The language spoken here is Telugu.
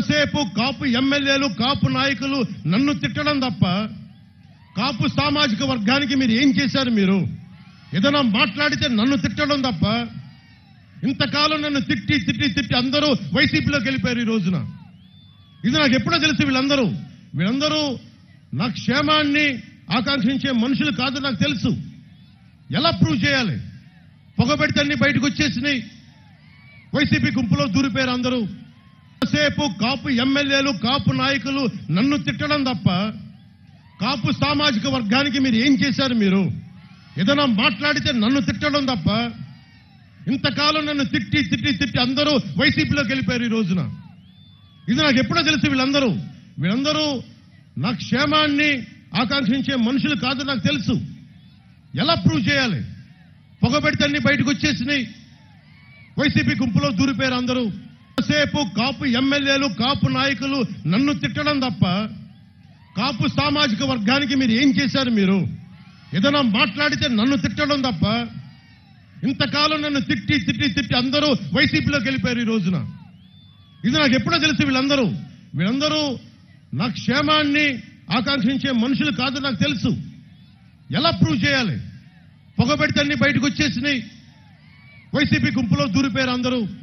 సేపు కాపు ఎమ్మెల్యేలు కాపు నాయకులు నన్ను తిట్టడం తప్ప కాపు సామాజిక వర్గానికి మీరు ఏం చేశారు మీరు? ఏదైనా మాట్లాడితే నన్ను తిట్టడం తప్ప ఇంతకాలం నన్ను తిట్టి తిట్టి తిట్టి అందరూ వైసీపీలోకి వెళ్ళిపోయారు ఈ రోజున. ఇది నాకు ఎప్పుడో తెలుసు వీళ్ళందరూ. వీళ్ళందరూ నా క్షేమాన్ని ఆకాంక్షించే మనుషులు కాదు నాకు తెలుసు. ఎలా ప్రూవ్ చేయాలి? పొగబెడితే అన్ని బయటకు వచ్చేసినాయి. వైసీపీ గుంపులో దూరిపోయారు అందరూ. సేపు కాపు ఎమ్మెల్యేలు కాపు నాయకులు నన్ను తిట్టడం తప్ప కాపు సామాజిక వర్గానికి మీరు ఏం చేశారు మీరు? ఏదైనా మాట్లాడితే నన్ను తిట్టడం తప్ప ఇంతకాలం నన్ను తిట్టి తిట్టి తిట్టి అందరూ వైసీపీలోకి వెళ్ళిపోయారు ఈ రోజున. ఇది నాకు ఎప్పుడో తెలుసు వీళ్ళందరూ. వీళ్ళందరూ నా క్షేమాన్ని ఆకాంక్షించే మనుషులు కాదు నాకు తెలుసు. ఎలా ప్రూవ్ చేయాలి? పొగబెడితే అన్ని బయటకు వచ్చేసినాయి. వైసీపీ గుంపులో దూరిపోయారు అందరూ. సేపు కాపు ఎమ్మెల్యేలు కాపు నాయకులు నన్ను తిట్టడం తప్ప కాపు సామాజిక వర్గానికి మీరు ఏం చేశారు మీరు? ఏదైనా మాట్లాడితే నన్ను తిట్టడం తప్ప ఇంతకాలం నన్ను తిట్టి తిట్టి తిట్టి అందరూ వైసీపీలోకి వెళ్ళిపోయారు ఈ రోజున. ఇది నాకు ఎప్పుడో తెలుసు వీళ్ళందరూ. వీళ్ళందరూ నా క్షేమాన్ని ఆకాంక్షించే మనుషులు కాదు నాకు తెలుసు. ఎలా ప్రూవ్ చేయాలి? పొగబెడితే అన్ని బయటకు వచ్చేసినాయి. వైసీపీ గుంపులో దూరిపోయారు అందరూ.